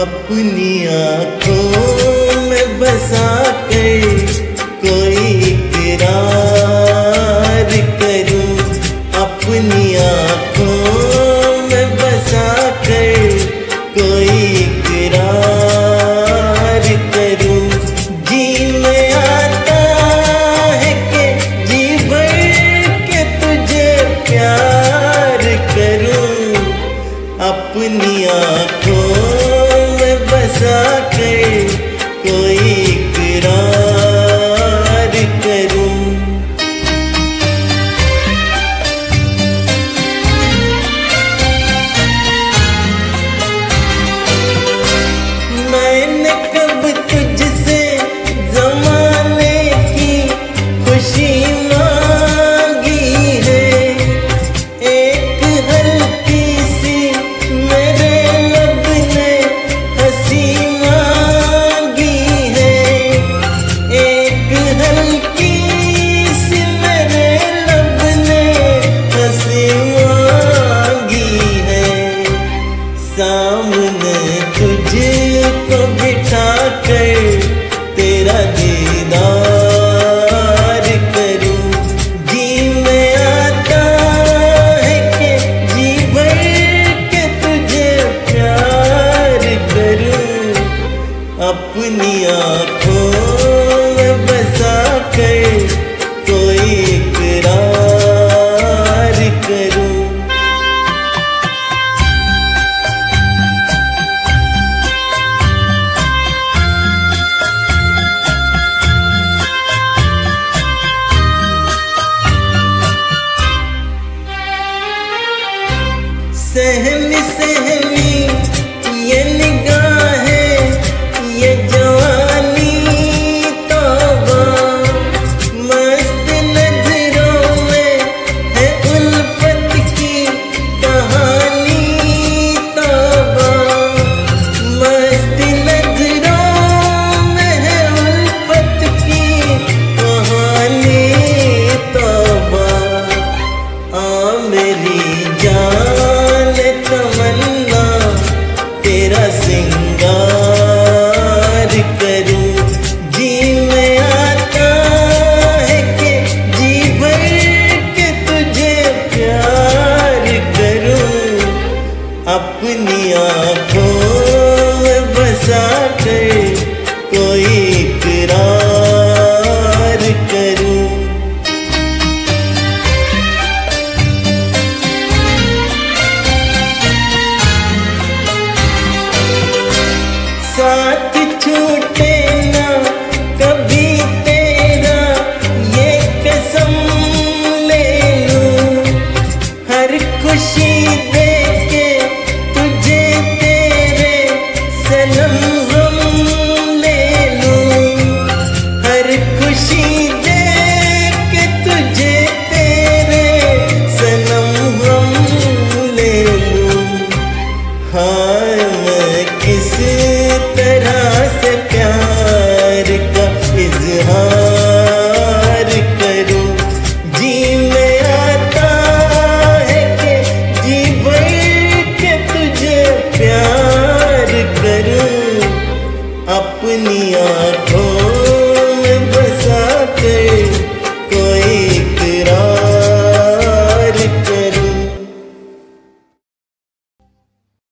अपनी आँखों में बसा के कोई किरा अपनी आँखों में बसा कर कोई करार करूँ। सहनी सहमी ये निगाह हाथ छूटे